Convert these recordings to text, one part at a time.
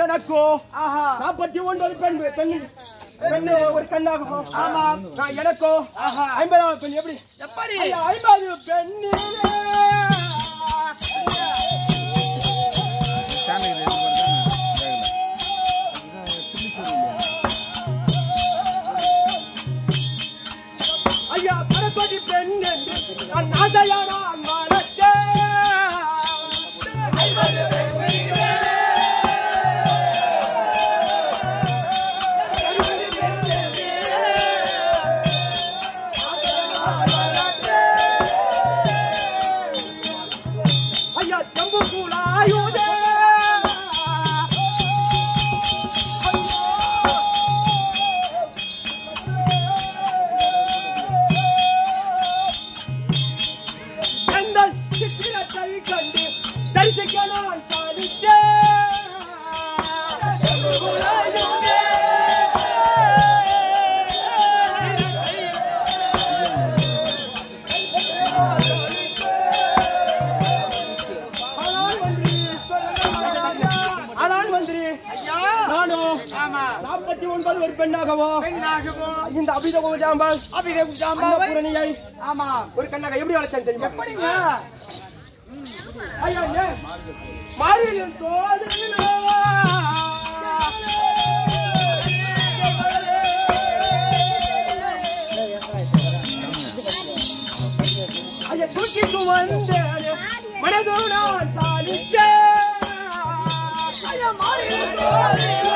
எனக்கோ ஆஹா. நாற்பத்தி ஒன்பது பெண் பெண். பெண்ணு ஒரு கண்ணாகும் ஆமா. நான் எனக்கோ ஆஹா. ஐம்பதாவது பெண் எப்படி? எப்படி? ஐம்பது பெண்ணிலே ஐயா பரப்பதி பெண் நான் ஆசையான நாற்பத்தி ஒன்பது ஒரு பெண்ணாகவோ? இந்த ஆமா. ஒரு கண்ணாக எப்படி வளர்த்தேன் தெரியுமா? எப்படிங்க? ஐயா ஏன் மாறியின் தோழிலோ ஐயா தூக்கி சுமந்தேன் மனது நான் சாலித்தேன் ஐயா மாறியின் தோழிலோ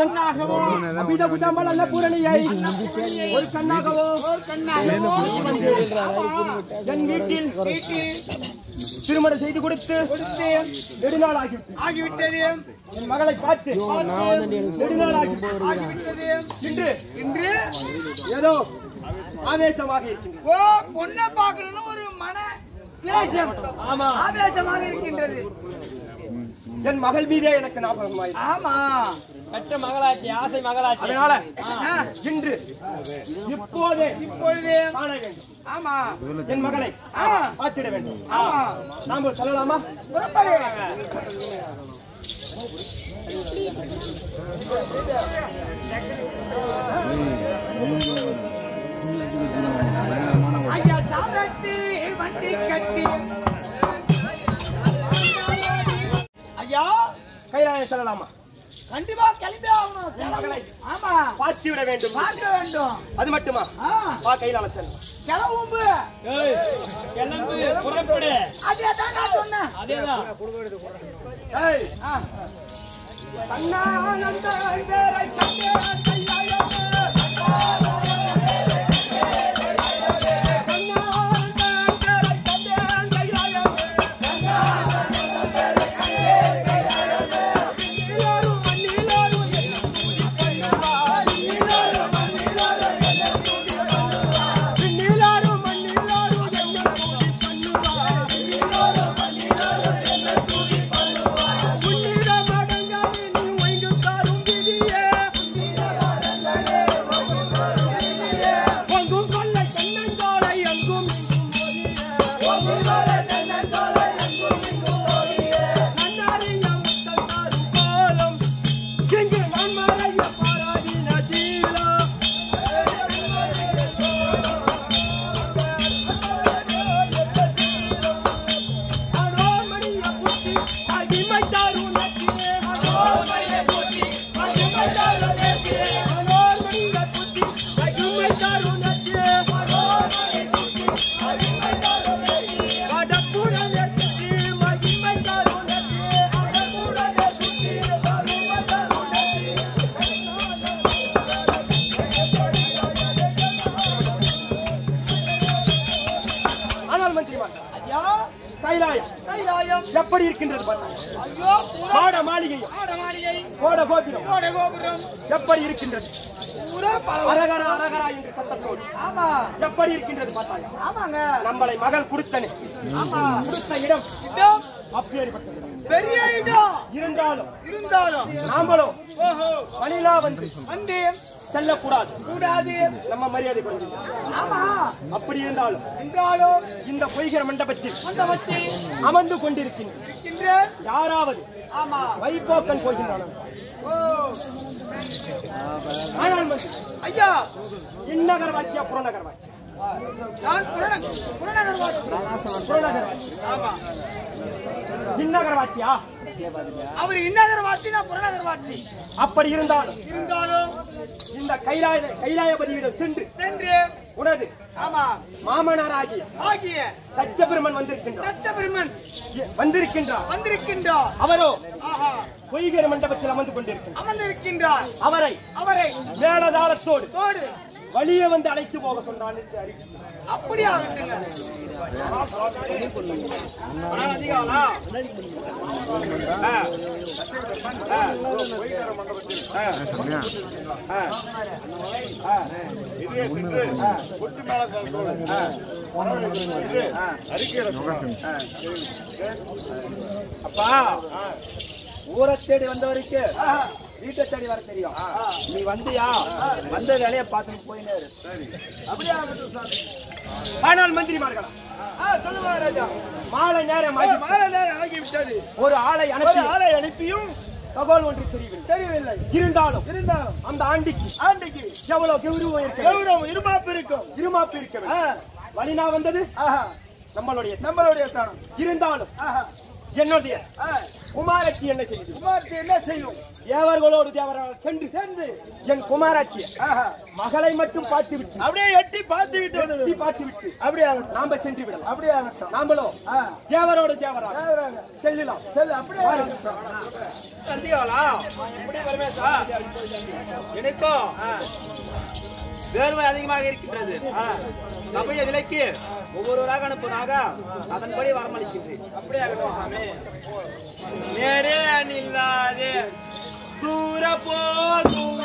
கண்ணாகவோ. அபித குஜாம்பல் அல்ல பூரணியை ஒரு கண்ணாகவோ. என் வீட்டில் திருமணம் செய்து கொடுத்து நெடுநாள் ஆகிவிட்டு ஆகிவிட்டது. என் மகளை பார்த்து நெடுநாள் ஆகிவிட்டு ஆகிவிட்டது. இன்று? இன்று? ஏதோ ஆவேசமாக இருக்கின்றது. ஓ பொண்ணை பார்க்கணும்னு ஒரு மன ஆவேசமாக இருக்கின்றது. என் மகள் மீதே எனக்கு ஞாபகமாயிரு. ஆமா. கட்ட மகளாட்சி ஆசை மகளாட்சி அதனால இன்று இப்போதே இப்பொழுது காண வேண்டும். ஆமா. என் மகளை பார்த்திட வேண்டும். ஆமா. நாம சொல்லலாமா. ஐயா சாரட்டி வண்டி கட்டி ஐயா கைலாய சொல்லலாமா? கண்டிப்பா கிளம்பி ஆகணும். ஆமா. பார்த்து விட வேண்டும். பார்க்க வேண்டும். அது மட்டுமா? ஆ, வா கைலால செல்ல கிளம்பு ஏய், கிளம்பு புறப்படு. அதே தான் நான் சொன்னேன். அதேதான். ஏய், வேரை கண்டே கைலாயமே. தன்னானந்த இடம் இடம் அப்பேற்பட்டது பெரிய இடம். இருந்தாலும் இருந்தாலும். நாமளும் ஓஹோ. மணிலா வந்து வந்து செல்லக்கூடாது. கூடாது. நம்ம மரியாதை ஆமா. அப்படி இருந்தாலும் இருந்தாலும் இந்த பொய்கிற மண்டபத்தில் வட்டி அமர்ந்து கொண்டிருக்கின்ற யாராவது ஆமா. வைப்போக்கன் போகின்றான். ஐயா இந்நகர் வாட்சியா புறநகர் வாட்சி நான் புறநகர் புறநகர் வாசி புறநகர் வாட்சி ஆமா இந்நகர் வாட்சியா அவர் இந்நகர் வாசி நான் புறநகர் வாசி அப்படி இருந்தாலும் இருந்தாலும் இந்த கைலாய கைலாயபதியிடம் சென்று சென்று உனது ஆமா. மாமனாராகிய ஆகிய தச்சபெருமன் வந்திருக்கின்றார் தச்சபெருமன் வந்திருக்கின்றார் வந்திருக்கின்றார் அவரோ ஆஹா. பொய்கிற மண்டபத்தில் அமர்ந்து கொண்டிருக்கின்றார். அமர்ந்திருக்கின்றார். அவரை அவரை மேலதாளத்தோடு தோடு வழியே வந்து அழைத்து போக சொன்னான் என்று அறிவித்தார். அப்படி ஆகட்டுங்க அப்பா ஊரை தேடி வந்தவருக்கு வீட்டை தேடி வர தெரியும். நீ வந்தியா? வந்த வேலையை பார்த்துட்டு போயினே. அப்படியே. ஆனால் மந்திரிமார்களா சொல்லுங்க ராஜா. மாலை நேரம் ஆகி மாலை நேரம் ஆகிவிட்டது ஒரு ஆளை அனுப்பி ஆளை அனுப்பியும் தகவல் ஒன்று தெரியவில்லை தெரியவில்லை. இருந்தாலும் இருந்தாலும் அந்த ஆண்டிக்கு ஆண்டிக்கு எவ்வளவு கௌரவம் இருக்கு கௌரவம் இருமாப்பு இருக்கும். இருமாப்பு இருக்க வழினா வந்தது? நம்மளுடைய நம்மளுடைய ஸ்தானம் இருந்தாலும் என்னுடைய குமாரத்தி என்ன செய்யுது குமாரத்தி என்ன செய்யும்? தேவர்களோடு தேவரால் சென்று சென்று என் குமாரத்தி மகளை மட்டும் பார்த்து விட்டு அப்படியே எட்டி பார்த்து விட்டு எட்டி பார்த்து விட்டு அப்படியே நாம சென்று விடலாம். அப்படியே நாமளோ தேவரோடு தேவரா செல்லலாம். செல்ல அப்படியே எப்படி பரமேசா எனக்கும் வேர்வை அதிகமாக இருக்கின்றது. சபையை விலைக்கு ஒவ்வொருவராக அனுப்புனாக அதன்படி வரமளிக்கின்றேன். அப்படியே ஆகட்டும் நேரே நில்லாதே దూర పో దూర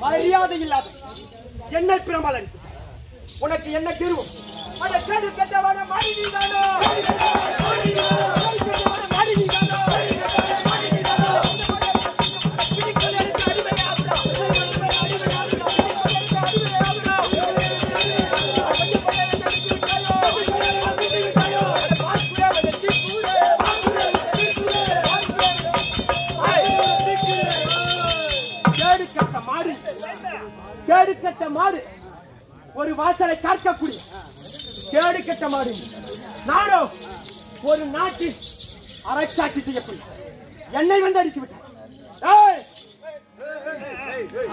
மரியாதை இல்லாத என்ன பிரமலன். உனக்கு என்ன கிருவம் அந்த கேடு கட்டவான மனைவி தானோ கேடு மாடு. ஒரு வாசலை காக்கக்கூடிய கேடு கட்ட மாடு. நாடோ ஒரு நாட்டு அரசாட்சி செய்யக்கூடிய. என்னை வந்து அடித்து விட்டார்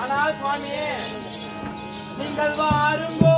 ஆனால் சுவாமியே நீங்கள் வாருங்கோ.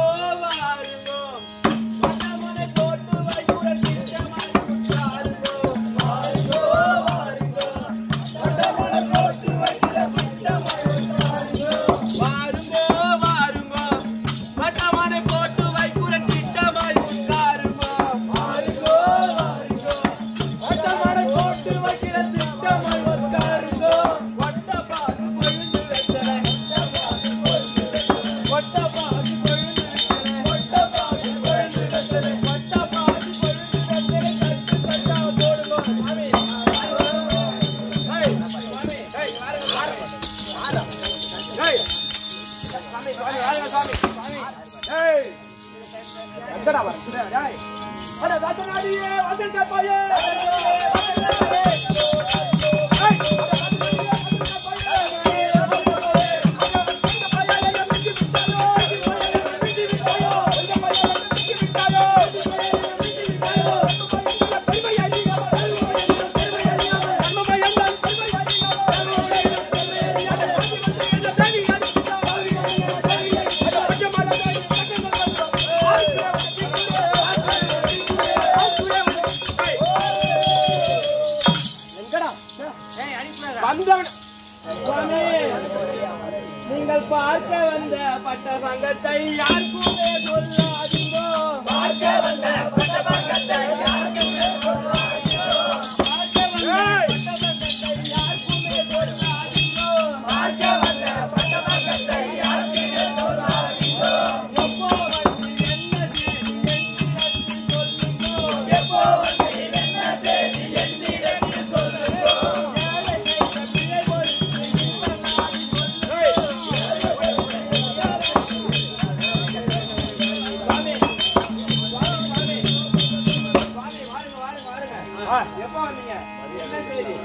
எப்போ வந்தீங்க? என்ன செய்தி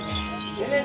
என்ன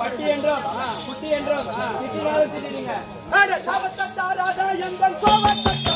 பட்டி என்றோம் குட்டி என்றோம் திட்டினாலும் திட்டிடுங்க கோவத்தான்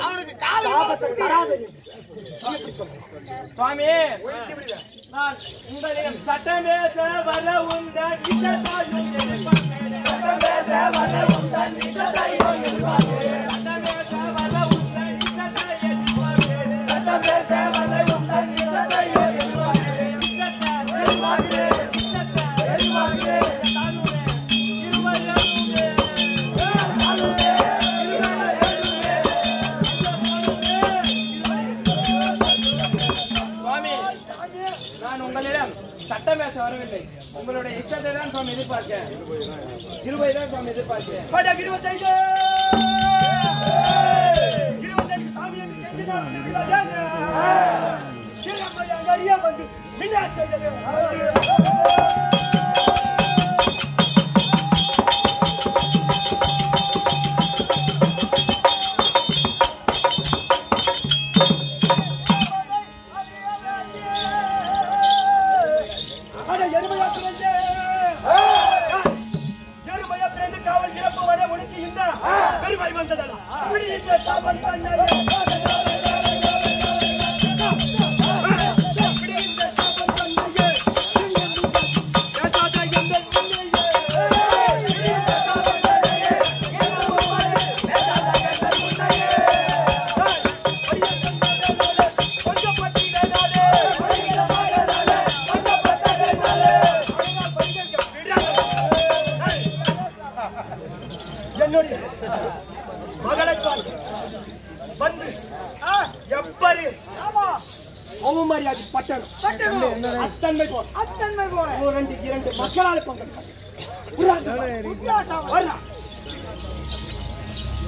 அவனுக்கு காலத்தை தராது. சுவாமி நான் உங்களிடம் சட்டம் பேச வர உந்தன் சட்டம் பேச வர உந்தன் சட்டம் பேச வர உங்களுடைய இஷ்டத்தை தான் சுவாமி எதிர்பார்க்கிறேன். கிருபை தான் சுவாமி எதிர்பார்க்கிறேன். இருபத்தைந்து! இருபத்தைந்து சாமி வந்து மின்னாச்சை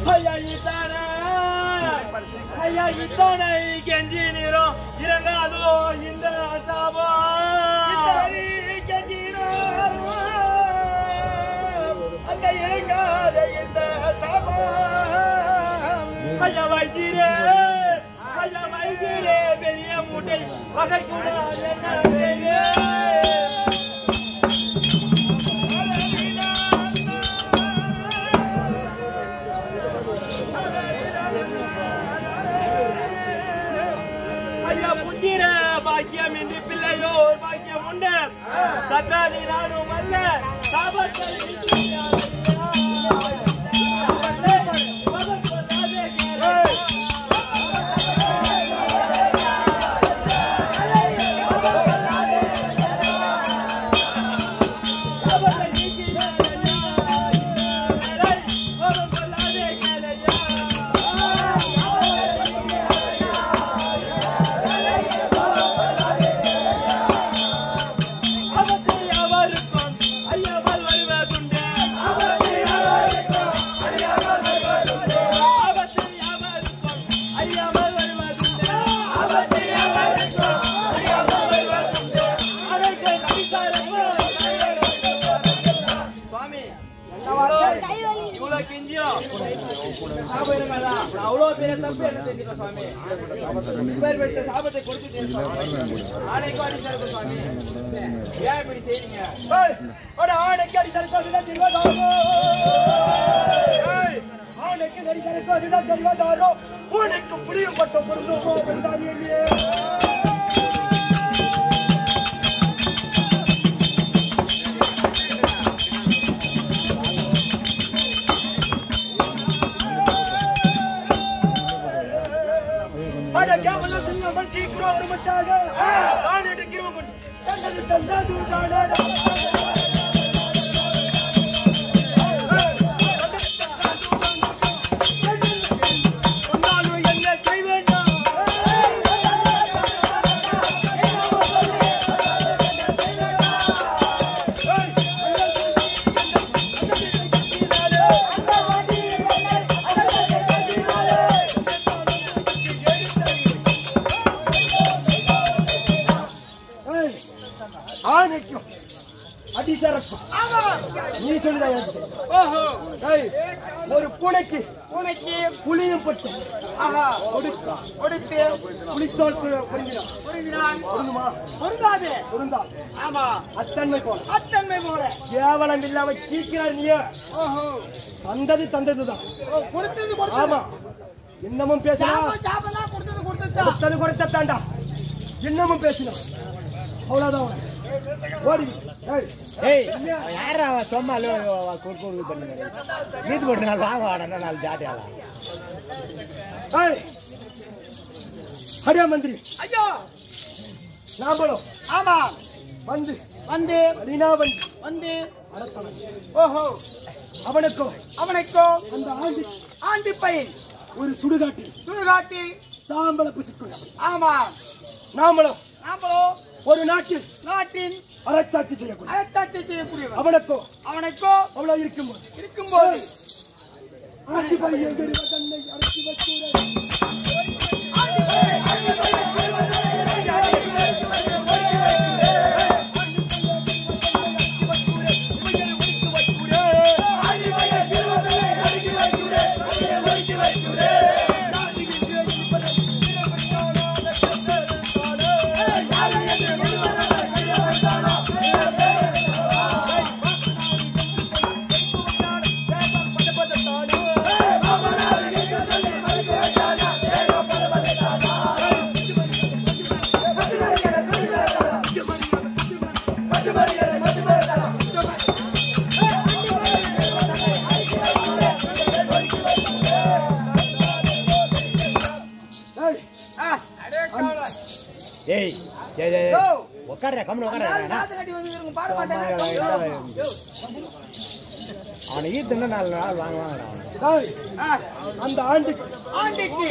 ஐயா இதானே ஐயா இதானே கெஞ்சி நீரும் இறங்காதோ இந்த சாபம் அந்த இறங்காத இந்த சாபம் ஐயா வைத்திரே ஐயா வைத்திரே பெரிய மூட்டை வகை கூட என்ன சத்ராதி நாடும் அல்ல. சாபத்தை பொருந்தாது. பொருந்தால் ஆமா. அத்தன்மை போல. அத்தன்மை போல. கேவலம் இல்லாம சீக்கிறார் நீ ஓஹோ. தந்தது தந்ததுதான் கொடுத்தது கொடுத்தது. ஆமா. இன்னமும் பேசினா சாபம் சாபம் கொடுத்தது கொடுத்ததா கொடுத்தது கொடுத்த தாண்டா இன்னமும் பேசினா அவ்வளவுதான். ஓடி. ஏய், யாரா சும்மா குறுக்கு பண்ணுங்க வீட்டு போட்டு நாள் வாங்க வாடா நாலு ஜாட்டியால ஏய். ஹரியா மந்திரி. ஐயோ. நாமளும். ஆமா. வந்து. வந்து. மதினா வந்து. வந்து. அடத்தவன் ஓஹோ. அவனுக்கும். அவனுக்கோ அந்த ஆண்டி. ஆண்டி பையன் ஒரு சுடுகாட்டில். சுடுகாட்டி சாம்பல புசிக்கொள்ள ஆமா. நாமளும். நாமளோ ஒரு நாட்டில். நாட்டின் அரசாட்சி செய்யக்கூடிய. அரசாட்சி செய்யக்கூடியவன். அவனுக்கோ அவனுக்கோ அவ்வளவு இருக்கும்போது. இருக்கும்போது. ஆண்டி பையன் தன்னை அடக்கி வைத்தூரே அந்த ஆண்டுக்கு ஆண்டிக்கு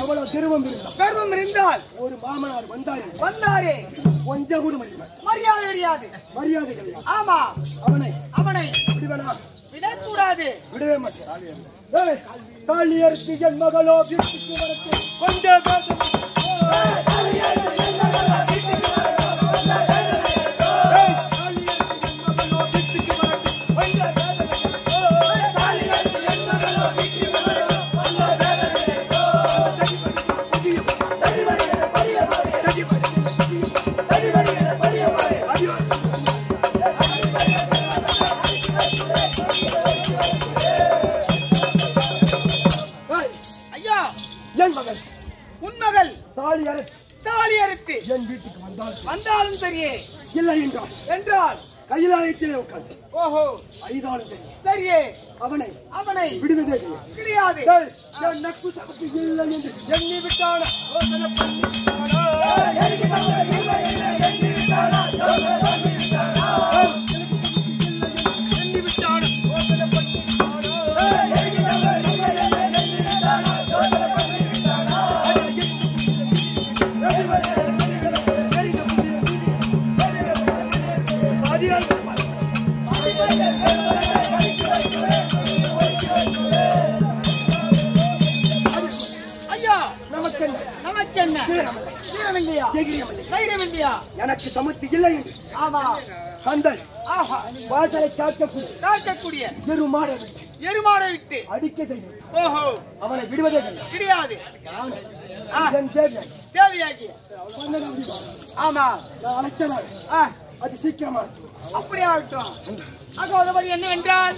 எவ்வளவு திருவம் இருந்தால் கர்வம் இருந்தால் ஒரு மாமனார் வந்தார். வந்தாரே. கொஞ்சம் கூட மதிப்பார் மரியாதை கிடையாது. மரியாதை கிடையாது. ஆமா. அவனை அவனை விடுவனா விடக்கூடாது. விடவே மாட்டேன் தாலி அறுத்து என் மகளோ வீட்டுக்கு கொஞ்சம் சரியே. இல்லை என்றால் என்றால்? கையிலாயத்திலே உட்கார்ந்து ஓஹோ. ஐதாலும் சரி சரியே. அவனை அவனை விடுவதே கிடையாது. நட்பு தமக்கு இல்லை என்று எண்ணி விட்டான? எனக்கு சமத்து இல்லை என்று. ஆஹா. வாசலை காக்கக்கூடிய காக்கக்கூடிய பெருமாடை விட்டு. எருமாடை விட்டு. அடிக்க செய்து ஓஹோ. அவனை விடுவதே கிடையாது. தேவையாகிய. ஆமா. நான் அழைத்தனால். அது சீக்கிரமா இருக்கும். அப்படி ஆகட்டும் அகோதபடி என்னவென்றால்